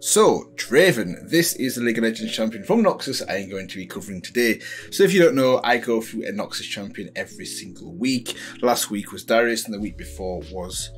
So, Draven, this is the League of Legends champion from Noxus I am going to be covering today. So if you don't know, I go through a Noxus champion every single week. Last week was Darius and the week before was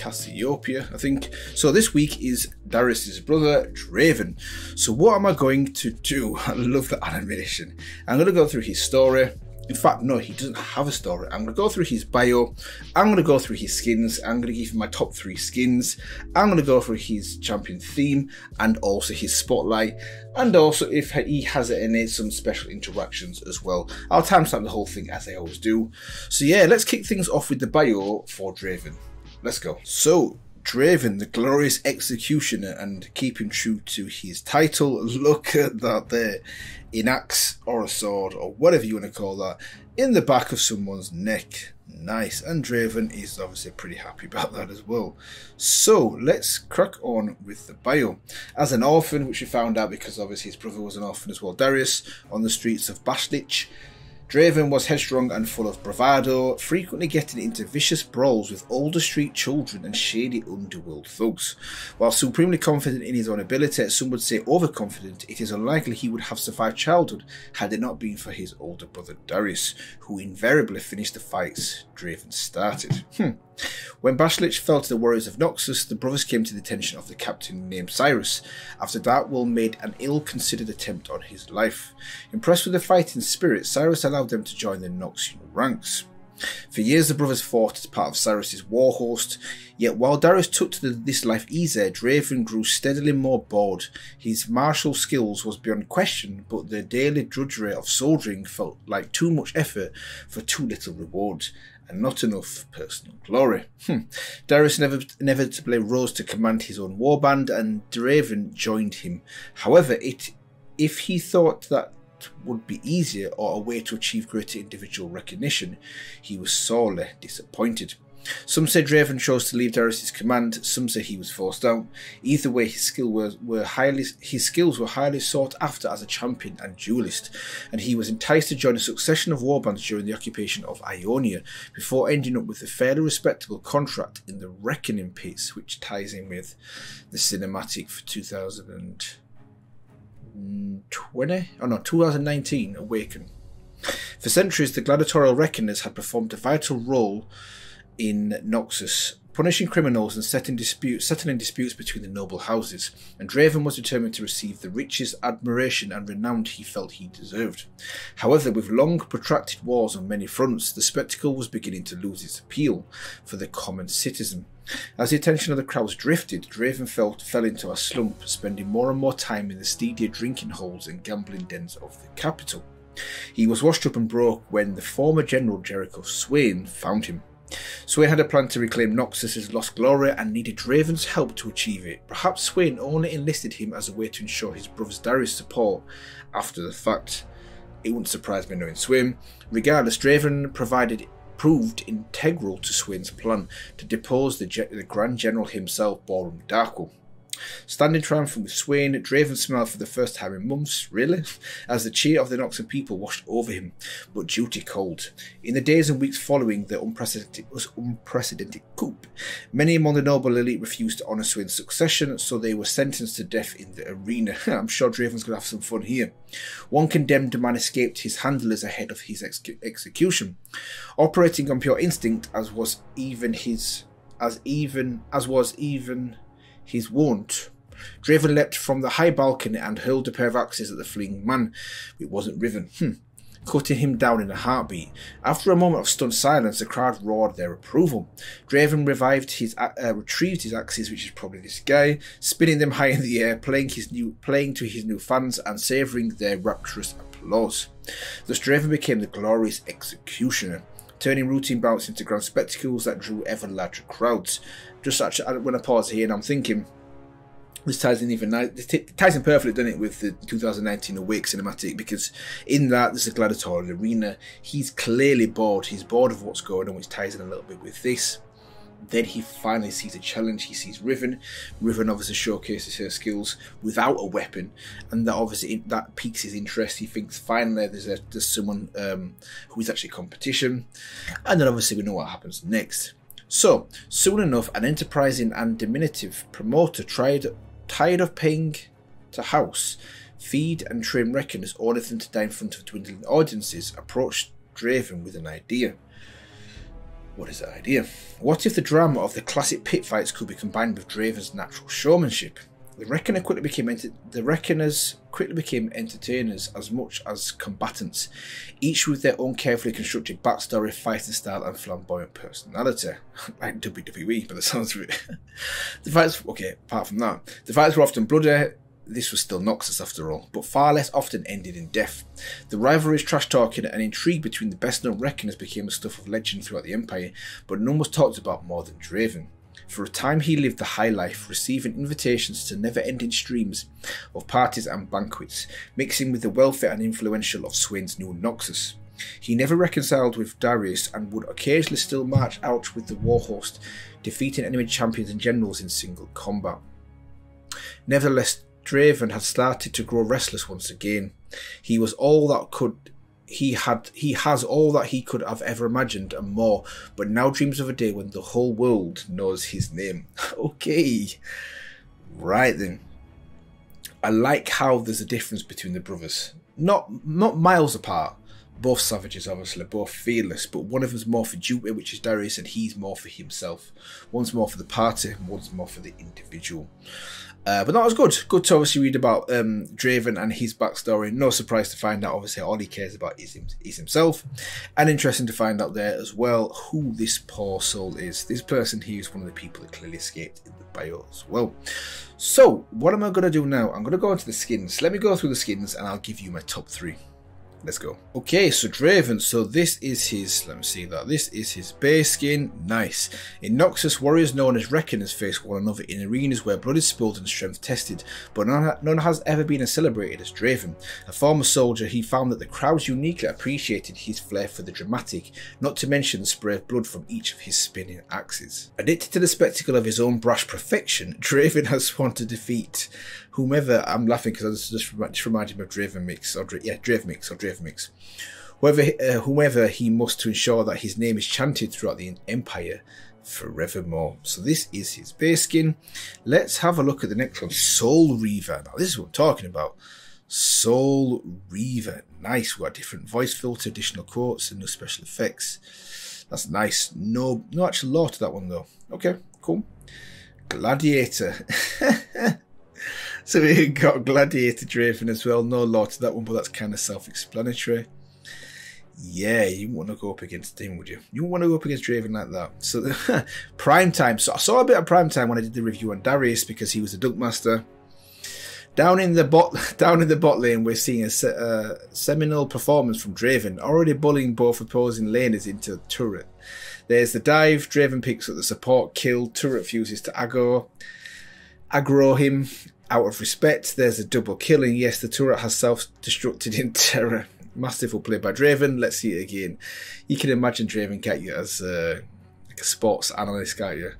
Cassiopeia, I think. So this week is Darius's brother, Draven. So what am I going to do? I love the animation. I'm going to go through his story, in fact, no, he doesn't have a story. I'm going to go through his bio. I'm going to go through his skins. I'm going to give him my top three skins. I'm going to go through his champion theme and also his spotlight. And also if he has it any some special interactions as well. I'll timestamp the whole thing as I always do. So yeah, let's kick things off with the bio for Draven. Let's go. So, Draven, the glorious executioner, and keeping true to his title. Look at that there in axe or a sword or whatever you want to call that in the back of someone's neck. Nice. And Draven is obviously pretty happy about that as well. So let's crack on with the bio. As an orphan, which we found out because obviously his brother was an orphan as well, Darius, on the streets of Basilich, Draven was headstrong and full of bravado, frequently getting into vicious brawls with older street children and shady underworld thugs. While supremely confident in his own ability, some would say overconfident, it is unlikely he would have survived childhood had it not been for his older brother Darius, who invariably finished the fights Draven started. Hmm. When Basilich fell to the warriors of Noxus, the brothers came to the attention of the captain named Cyrus. After that, Will made an ill-considered attempt on his life. Impressed with the fighting spirit, Cyrus allowed them to join the Noxian ranks. For years, the brothers fought as part of Cyrus's war host. Yet while Darius took to this life easier, Draven grew steadily more bored. His martial skills was beyond question, but the daily drudgery of soldiering felt like too much effort for too little reward and not enough personal glory. Hmm. Darius inevitably rose to command his own warband, and Draven joined him. However, it, if he thought that would be easier or a way to achieve greater individual recognition, he was sorely disappointed. Some say Draven chose to leave Darius' command, some say he was forced out. Either way, his, skill were, were highly, his skills were highly sought after as a champion and duelist, and he was enticed to join a succession of warbands during the occupation of Ionia, before ending up with a fairly respectable contract in the Reckoning Pits, which ties in with the cinematic for 2020, oh no, 2019 Awaken. For centuries, the gladiatorial reckoners had performed a vital role in Noxus, punishing criminals and settling disputes, settling disputes between the noble houses, and Draven was determined to receive the riches, admiration, and renown he felt he deserved. However, with long, protracted wars on many fronts, the spectacle was beginning to lose its appeal for the common citizen. As the attention of the crowds drifted, Draven felt, fell into a slump, spending more and more time in the steedier drinking holes and gambling dens of the capital. He was washed up and broke when the former General Jericho Swain found him. Swain had a plan to reclaim Noxus's lost glory and needed Draven's help to achieve it. Perhaps Swain only enlisted him as a way to ensure his brother's Darius' support after the fact. It wouldn't surprise me knowing Swain. Regardless, Draven provided proved integral to Swain's plan to depose the, the Grand General himself, Boram Darkwill. Standing triumphant with Swain, Draven smiled for the first time in months, really, as the cheer of the Noxian people washed over him, but duty called. In the days and weeks following the unprecedented, unprecedented coup, many among the noble elite refused to honour Swain's succession, so they were sentenced to death in the arena. I'm sure Draven's going to have some fun here. One condemned man escaped his handlers ahead of his ex execution. Operating on pure instinct, as was even his as even as was even his wont. Draven leapt from the high balcony and hurled a pair of axes at the fleeing man. It wasn't Riven. Hmm. Cutting him down in a heartbeat. After a moment of stunned silence, the crowd roared their approval. Draven revived his, uh, retrieved his axes, which is probably this guy, spinning them high in the air, playing his new, playing to his new fans and savouring their rapturous applause. Thus, Draven became the glorious executioner turning routine bouts into grand spectacles that drew ever larger crowds. Just actually, when I pause here and I'm thinking, this ties in even nice. It ties in perfectly, doesn't it, with the 2019 Awake cinematic? Because in that there's a gladiatorial arena. He's clearly bored. He's bored of what's going on, which ties in a little bit with this. Then he finally sees a challenge. He sees Riven. Riven obviously showcases her skills without a weapon, and that obviously that piques his interest. He thinks finally there's a, there's someone um, who is actually competition, and then obviously we know what happens next. So soon enough, an enterprising and diminutive promoter tried tired of paying to house, feed and train reckoners for them to die in front of dwindling audiences, approached Draven with an idea. What is that idea? What if the drama of the classic pit fights could be combined with Draven's natural showmanship? The Reckoner quickly became enter- the Reckoners quickly became entertainers as much as combatants, each with their own carefully constructed backstory, fighting style, and flamboyant personality, like WWE. But the sounds it, the fights. Okay, apart from that, the fights were often bloody. This was still Noxus after all, but far less often ended in death. The rivalries, trash talking, and intrigue between the best known Reckoners became a stuff of legend throughout the Empire, but none was talked about more than Draven. For a time, he lived the high life, receiving invitations to never ending streams of parties and banquets, mixing with the wealthy and influential of Swain's new Noxus. He never reconciled with Darius and would occasionally still march out with the Warhost, defeating enemy champions and generals in single combat. Nevertheless, Draven had started to grow restless once again. He was all that could he had he has all that he could have ever imagined and more, but now dreams of a day when the whole world knows his name. okay. Right then. I like how there's a difference between the brothers. Not not miles apart. Both savages, obviously, both fearless, but one of them's more for duty, which is Darius, and he's more for himself. One's more for the party, one's more for the individual. Uh, but that was good. Good to obviously read about um, Draven and his backstory. No surprise to find out, obviously, all he cares about is, him, is himself. And interesting to find out there as well who this poor soul is. This person here is one of the people that clearly escaped in the bio as well. So, what am I going to do now? I'm going to go into the skins. Let me go through the skins and I'll give you my top three. Let's go. Okay, so Draven, so this is his, let me see that, this is his base skin, nice. In Noxus, warriors known as Reckoners face one another in arenas where blood is spilled and strength tested, but none, none has ever been as celebrated as Draven. A former soldier, he found that the crowds uniquely appreciated his flair for the dramatic, not to mention the spray of blood from each of his spinning axes. Addicted to the spectacle of his own brash perfection, Draven has sworn to defeat whomever, I'm laughing because I just, just reminded me of Draven Mix, or yeah, Draven Mix, or Draven Mix. Whoever, uh, whomever he must to ensure that his name is chanted throughout the Empire forevermore. So this is his base skin. Let's have a look at the next one, Soul Reaver. Now this is what I'm talking about. Soul Reaver. Nice. We've got different voice filter, additional quotes, and no special effects. That's nice. No, no actual lore to that one though. Okay, cool. Gladiator. so we got Gladiator Draven as well. No lore to that one, but that's kind of self-explanatory. Yeah, you want to go up against him, would you? You want to go up against Draven like that. So the prime time. So I saw a bit of prime time when I did the review on Darius because he was a Dunkmaster. Down in the bot, down in the bot lane, we're seeing a uh, seminal performance from Draven, already bullying both opposing laners into the turret. There's the dive. Draven picks up the support kill. Turret fuses to aggro, aggro him out of respect. There's a double killing. Yes, the turret has self-destructed in terror. Masterful play by Draven. Let's see it again. You can imagine Draven, can't you, as like a sports analyst, can't you?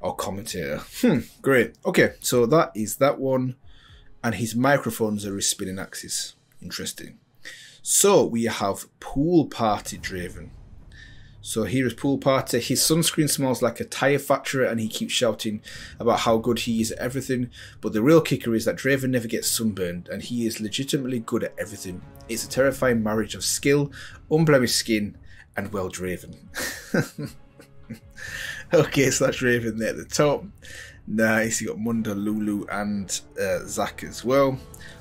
Or commentator. Hmm, great. Okay, so that is that one. And his microphones are his spinning axes. Interesting. So we have Pool Party Draven. So here is Pool Party. His sunscreen smells like a tyre factory and he keeps shouting about how good he is at everything. But the real kicker is that Draven never gets sunburned and he is legitimately good at everything. It's a terrifying marriage of skill, unblemished skin, and well Draven. okay, so that's Draven there at the top. Nice, you got Mundo, Lulu, and uh, Zac as well.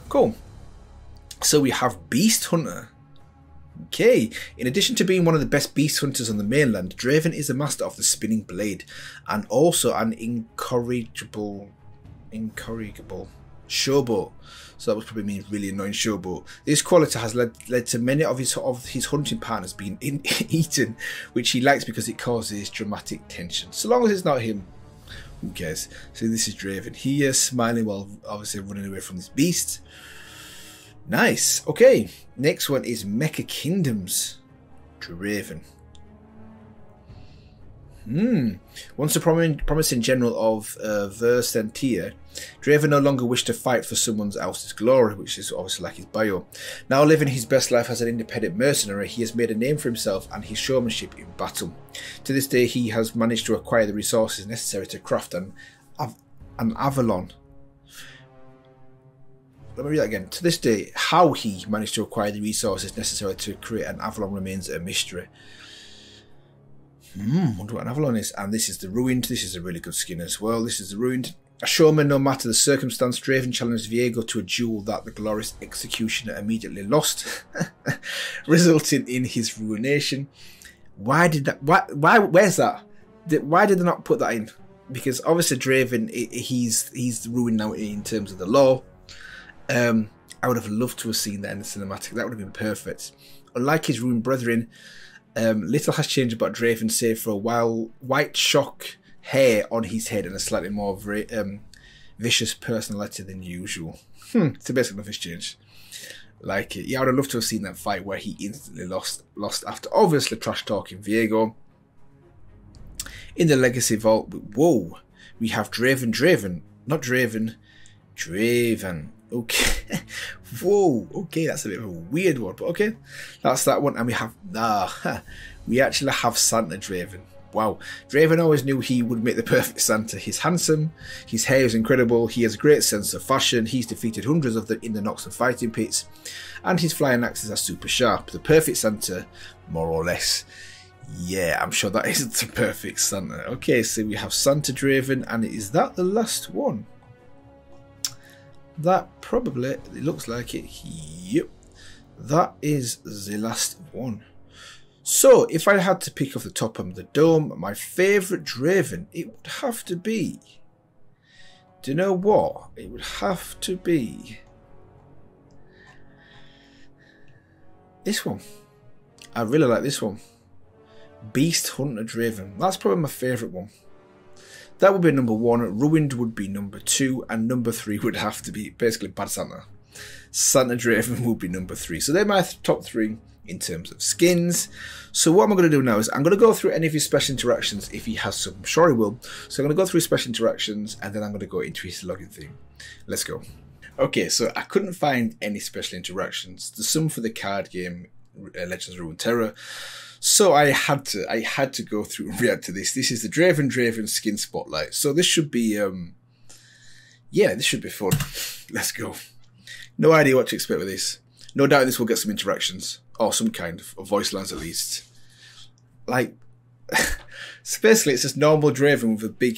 Cool. So we have Beast Hunter. Okay, in addition to being one of the best beast hunters on the mainland, Draven is a master of the spinning blade and also an incorrigible, incorrigible showboat. So that would probably mean really annoying showboat. This quality has led led to many of his of his hunting partners being in, eaten, which he likes because it causes dramatic tension. So long as it's not him, who cares? So this is Draven here, smiling while obviously running away from this beast. Nice. Okay, next one is Mecha Kingdoms. Draven. Hmm. Once a prom promising general of uh, Draven no longer wished to fight for someone else's glory, which is obviously like his bio. Now living his best life as an independent mercenary, he has made a name for himself and his showmanship in battle. To this day, he has managed to acquire the resources necessary to craft an, an Avalon let me read that again. To this day, how he managed to acquire the resources necessary to create an Avalon remains a mystery. Hmm, wonder what an Avalon is. And this is the Ruined. This is a really good skin as well. This is the Ruined. A showman, no matter the circumstance, Draven challenged Viego to a duel that the glorious executioner immediately lost, resulting in his ruination. Why did that? Why? Why? Where's that? Why did they not put that in? Because obviously Draven, he's he's ruined now in terms of the law. Um, I would have loved to have seen that in the cinematic. That would have been perfect. Unlike his ruined brethren, um, little has changed about Draven, save for a while white shock hair on his head and a slightly more um, vicious personality than usual. Hmm, it's a basic enough change. Like it. Yeah, I would have loved to have seen that fight where he instantly lost lost after obviously trash talking Viego. In the Legacy Vault, whoa, we have Draven Draven, not Draven, Draven. Okay. Whoa. Okay, that's a bit of a weird one, but okay. That's that one. And we have ah, we actually have Santa Draven. Wow. Draven always knew he would make the perfect Santa. He's handsome, his hair is incredible, he has a great sense of fashion, he's defeated hundreds of them in the Noxus fighting pits, and his flying axes are super sharp. The perfect Santa, more or less. Yeah, I'm sure that isn't the perfect Santa. Okay, so we have Santa Draven, and is that the last one? That probably, it looks like it. Yep. That is the last one. So, if I had to pick off the top of the dome, my favourite Draven, it would have to be. Do you know what? It would have to be. This one. I really like this one. Beast Hunter Draven. That's probably my favourite one. That would be number one. Ruined would be number two. And number three would have to be basically Bad Santa. Santa Draven would be number three. So they're my top three in terms of skins. So what I'm going to do now is I'm going to go through any of his special interactions if he has some. Sure he will. So I'm going to go through special interactions and then I'm going to go into his login theme. Let's go. Okay, so I couldn't find any special interactions. There's some for the card game uh, Legends of Runeterra. So I had to I had to go through and react to this. This is the Draven Draven skin spotlight. So this should be um yeah, this should be fun. Let's go. No idea what to expect with this. No doubt this will get some interactions or some kind of, voice lines at least. Like so basically it's just normal Draven with a big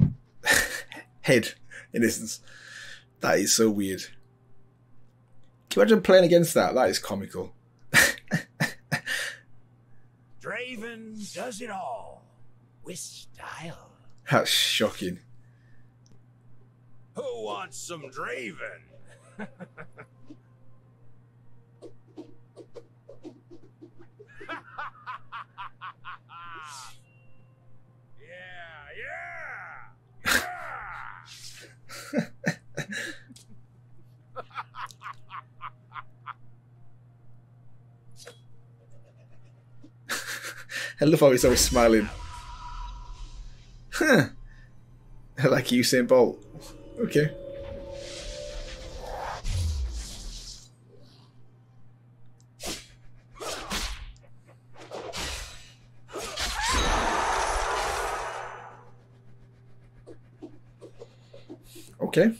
head in essence. That is so weird. Can you imagine playing against that? That is comical. Draven does it all with style. That's shocking. Who wants some Draven? yeah, yeah, yeah. I love how he's always smiling. Huh. like Usain Bolt. Okay. Okay.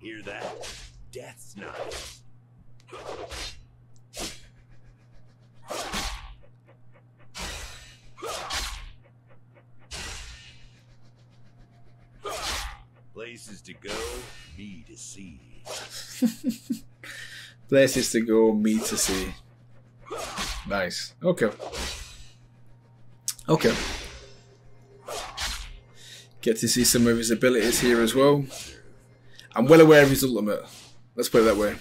Hear that? Death's knife. Places to go, me to see. Places to go, me to see. Nice. Okay. Okay. Get to see some of his abilities here as well. I'm well aware of his ultimate. Let's put it that way.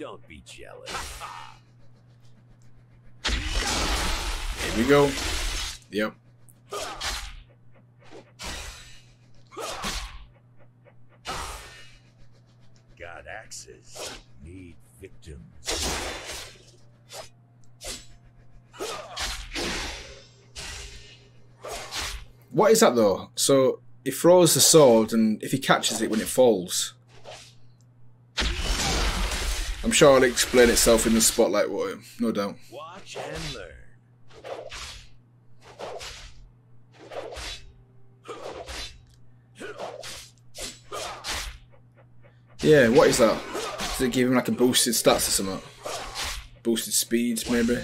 Don't be jealous. Here we go. Yep. Got axes. Need victims. What is that though? So he throws the sword, and if he catches it when it falls, I'm sure it'll explain itself in the spotlight, will um, No doubt. Watch and learn. Yeah, what is that? Does it give him like a boosted stats or something? Boosted speed, maybe?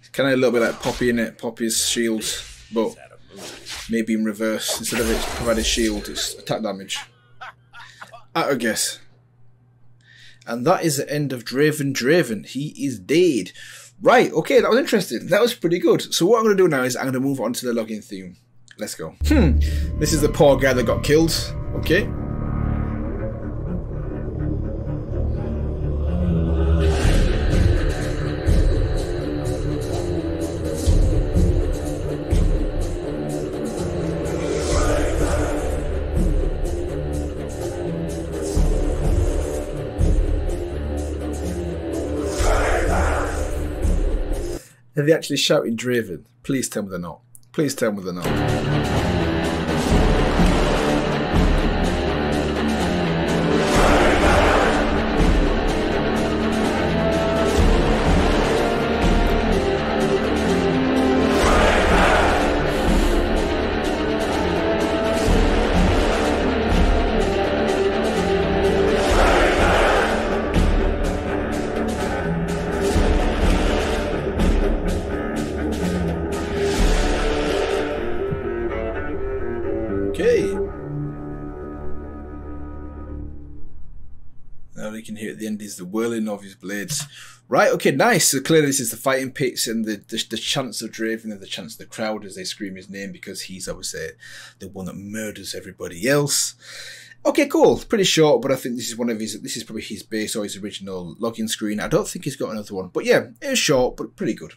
It's kind of a little bit like Poppy in it, Poppy's shield, but maybe in reverse. Instead of it providing shield, it's attack damage. I guess. And that is the end of Draven Draven. He is dead. Right, okay, that was interesting. That was pretty good. So what I'm going to do now is I'm going to move on to the login theme. Let's go. Hmm, this is the poor guy that got killed. Okay. Are they actually shouting Draven? Please tell me they're not. Please tell me they're not. Okay. Now we can hear at the end is the whirling of his blades. Right, okay, nice. So clearly this is the fighting pits and the, the, the of Draven and the chants of the crowd as they scream his name because he's obviously the one that murders everybody else. Okay, cool. Pretty short, but I think this is one of his. This is probably his base or his original login screen. I don't think he's got another one, but yeah, it's short but pretty good.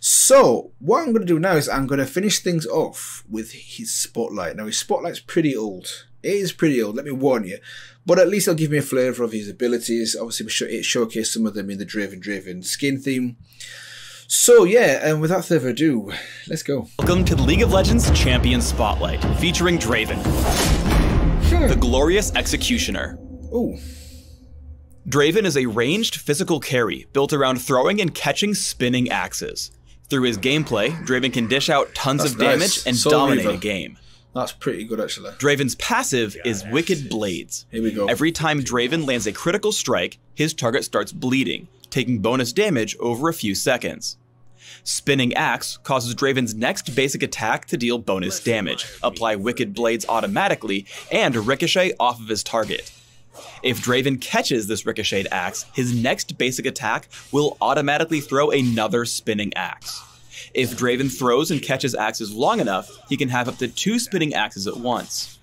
So what I'm going to do now is I'm going to finish things off with his spotlight. Now his spotlight's pretty old. It is pretty old. Let me warn you, but at least it'll give me a flavour of his abilities. Obviously, it showcased some of them in the Draven Draven skin theme. So yeah, and without further ado, let's go. Welcome to the League of Legends Champion Spotlight, featuring Draven, the Glorious Executioner. Oh, Draven is a ranged physical carry built around throwing and catching spinning axes. Through his gameplay, Draven can dish out tons That's of damage and Soul dominate Reaver. a game. that's pretty good actually. Draven's passive is Wicked Blades. Here we go. Every time Draven lands a critical strike, his target starts bleeding, taking bonus damage over a few seconds. Spinning Axe causes Draven's next basic attack to deal bonus damage, apply Wicked Blades automatically, and ricochet off of his target. If Draven catches this ricocheted axe, his next basic attack will automatically throw another spinning axe. If Draven throws and catches axes long enough, he can have up to two spinning axes at once.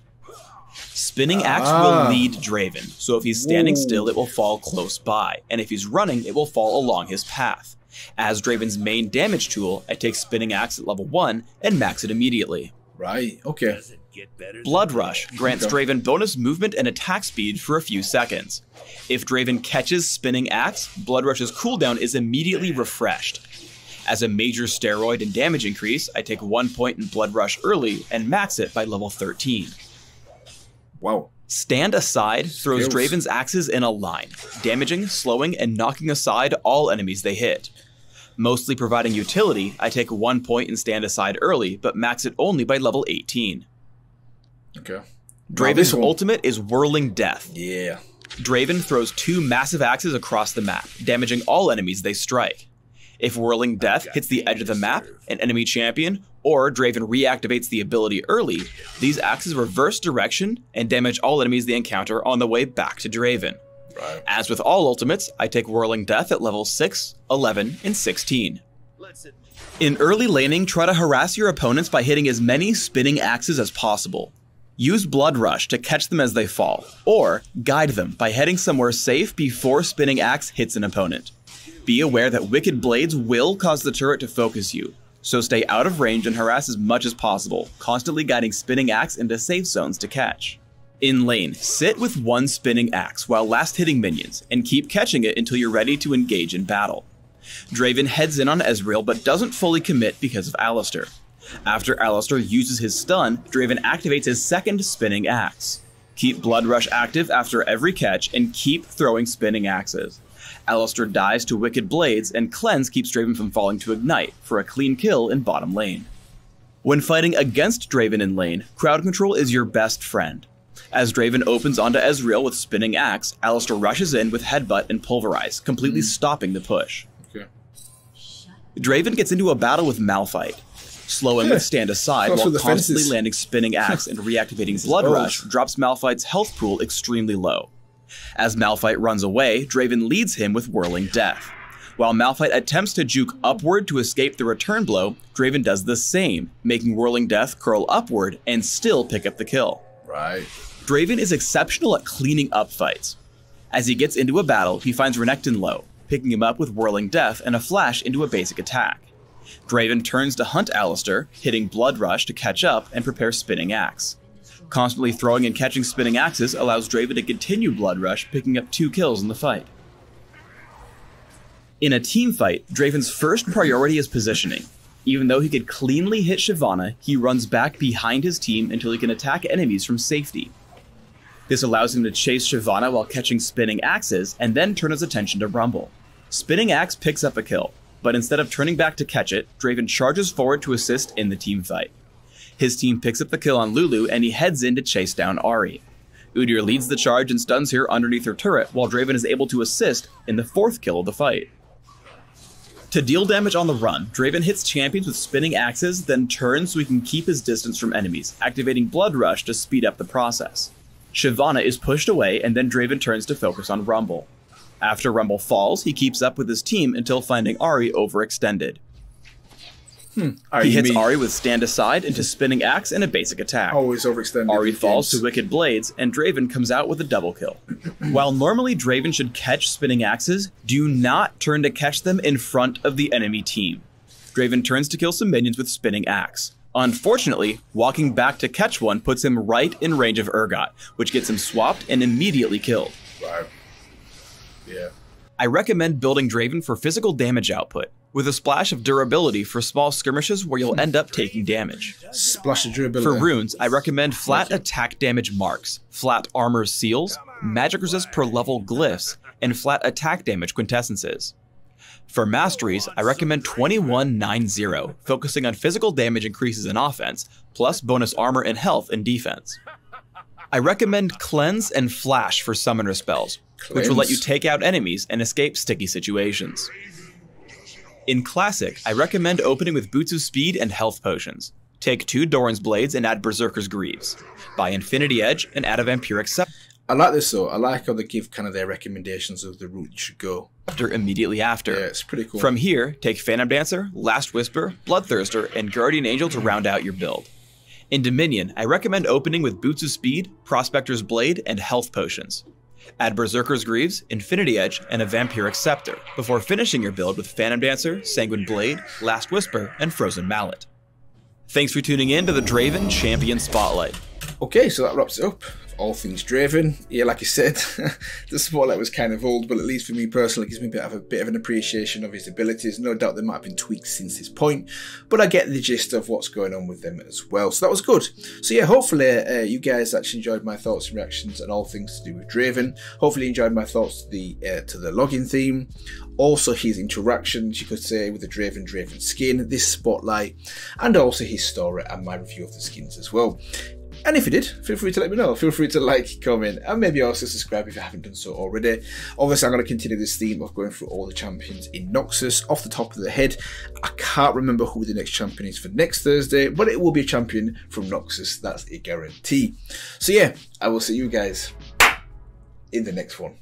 Spinning axe Ah. will lead Draven, so if he's standing Whoa. still, it will fall close by, and if he's running, it will fall along his path. As Draven's main damage tool, I take Spinning Axe at level 1 and max it immediately. Right. Okay. Does it get better? than Blood? Rush grants Draven bonus movement and attack speed for a few seconds. If Draven catches Spinning Axe, Blood Rush's cooldown is immediately refreshed. As a major steroid and damage increase, I take one point in Blood Rush early and max it by level 13. Wow. Stand Aside throws Skills. Draven's axes in a line, damaging, slowing, and knocking aside all enemies they hit. Mostly providing utility, I take one and Stand Aside early, but max it only by level 18. Okay. Draven's ultimate is Whirling Death. Yeah. Draven throws two massive axes across the map, damaging all enemies they strike. If Whirling Death hits the edge of the map, an enemy champion, or Draven reactivates the ability early, these axes reverse direction and damage all enemies they encounter on the way back to Draven. Right. As with all ultimates, I take Whirling Death at level 6, 11, and 16. In early laning, try to harass your opponents by hitting as many spinning axes as possible. Use Blood Rush to catch them as they fall, or guide them by heading somewhere safe before Spinning Axe hits an opponent. Be aware that Wicked Blades will cause the turret to focus you, so stay out of range and harass as much as possible, constantly guiding Spinning Axe into safe zones to catch. In lane, sit with one Spinning Axe while last hitting minions, and keep catching it until you're ready to engage in battle. Draven heads in on Ezreal but doesn't fully commit because of Alistar. After Alistar uses his stun, Draven activates his second spinning axe. Keep Blood Rush active after every catch and keep throwing spinning axes. Alistar dies to Wicked Blades, and Cleanse keeps Draven from falling to Ignite for a clean kill in bottom lane. When fighting against Draven in lane, crowd control is your best friend. As Draven opens onto Ezreal with Spinning Axe, Alistar rushes in with Headbutt and Pulverize, completely stopping the push. Okay. Draven gets into a battle with Malphite. Slowing with Stand Aside while constantly fences. landing Spinning Axe and reactivating Blood. Rush drops Malphite's health pool extremely low. As Malphite runs away, Draven leads him with Whirling Death. While Malphite attempts to juke upward to escape the return blow, Draven does the same, making Whirling Death curl upward and still pick up the kill. Right. Draven is exceptional at cleaning up fights. As he gets into a battle, he finds Renekton low, picking him up with Whirling Death and a flash into a basic attack. Draven turns to hunt Alistar, hitting Blood Rush to catch up and prepare Spinning Axe. Constantly throwing and catching Spinning Axes allows Draven to continue Blood Rush, picking up two kills in the fight. In a team fight, Draven's first priority is positioning. Even though he could cleanly hit Shyvana, he runs back behind his team until he can attack enemies from safety. This allows him to chase Shyvana while catching spinning axes and then turn his attention to Rumble. Spinning axe picks up a kill, but instead of turning back to catch it, Draven charges forward to assist in the team fight. His team picks up the kill on Lulu and he heads in to chase down Ahri. Udyr leads the charge and stuns her underneath her turret while Draven is able to assist in the fourth kill of the fight. To deal damage on the run, Draven hits champions with spinning axes, then turns so he can keep his distance from enemies, activating Blood Rush to speed up the process. Shyvana is pushed away, and then Draven turns to focus on Rumble. After Rumble falls, he keeps up with his team until finding Ahri overextended. Hmm. Alright, He hits mean Ahri with Stand Aside into Spinning Axe and a basic attack. Always overextended. Ahri falls to. Wicked Blades, and Draven comes out with a double kill. While normally Draven should catch spinning axes, do not turn to catch them in front of the enemy team. Draven turns to kill some minions with spinning axe. Unfortunately, walking back to catch one puts him right in range of Urgot, which gets him swapped and immediately killed. Right. Yeah. I recommend building Draven for physical damage output, with a splash of durability for small skirmishes where you'll end up taking damage. Splash of durability. For runes, I recommend flat attack damage marks, flat armor seals, magic resist per level glyphs, and flat attack damage quintessences. For masteries, I recommend 2190, focusing on physical damage increases in offense, plus bonus armor and health in defense. I recommend cleanse and flash for summoner spells, which will let you take out enemies and escape sticky situations. In Classic, I recommend opening with Boots of Speed and Health Potions. Take two Doran's Blades and add Berserker's Greaves. Buy Infinity Edge and add a Vampiric I like this though. I like how they give kind of their recommendations of the route you should go. Scepter immediately after. Yeah, it's pretty cool. From here, take Phantom Dancer, Last Whisper, Bloodthirster, and Guardian Angel to round out your build. In Dominion, I recommend opening with Boots of Speed, Prospector's Blade, and Health Potions. Add Berserker's Greaves, Infinity Edge, and a Vampiric Scepter, before finishing your build with Phantom Dancer, Sanguine Blade, Last Whisper, and Frozen Mallet. Thanks for tuning in to the Draven Champion Spotlight. Okay, so that wraps it up. All things Draven. Yeah, like I said, the spotlight was kind of old, but at least for me personally, it gives me a bit of a bit of an appreciation of his abilities. No doubt there might have been tweaks since this point, but I get the gist of what's going on with them as well. So that was good. So yeah, hopefully uh, you guys actually enjoyed my thoughts and reactions and all things to do with Draven. Hopefully you enjoyed my thoughts to the uh, to the login theme. Also his interactions, you could say, with the Draven Draven skin, this spotlight, and also his story and my review of the skins as well. And if you did, feel free to let me know. Feel free to like, comment, and maybe also subscribe if you haven't done so already. Obviously, I'm going to continue this theme of going through all the champions in Noxus off the top of the head. I can't remember who the next champion is for next Thursday, but it will be a champion from Noxus. That's a guarantee. So, yeah, I will see you guys in the next one.